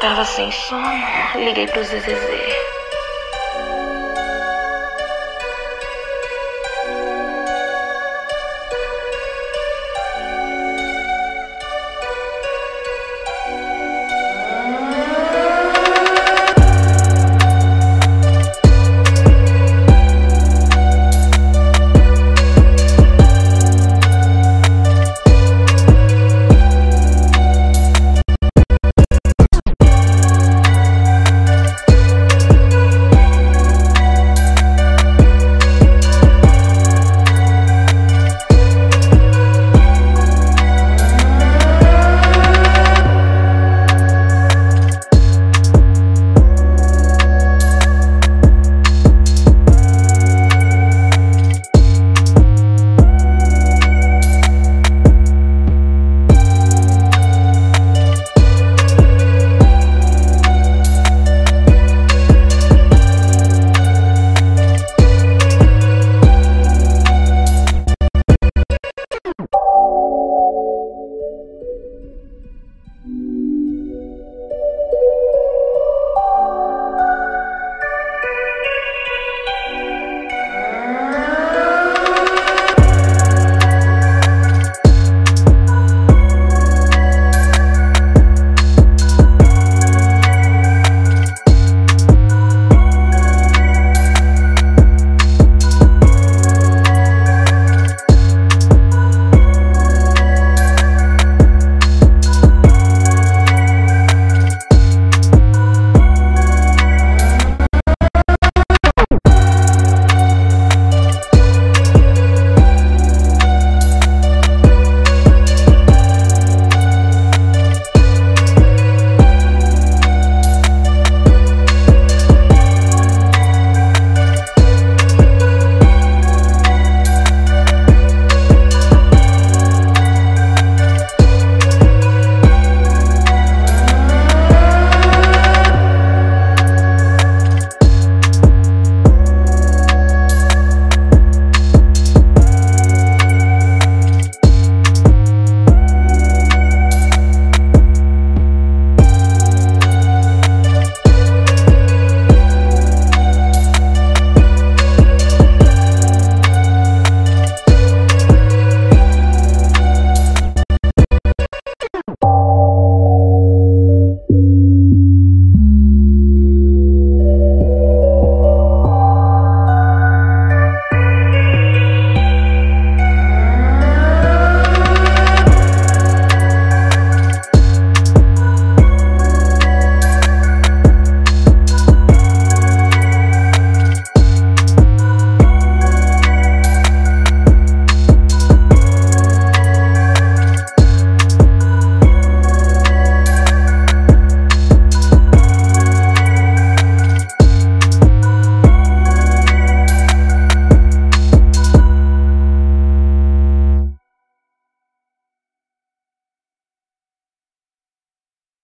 tava sem sono, liguei pro ZZZ.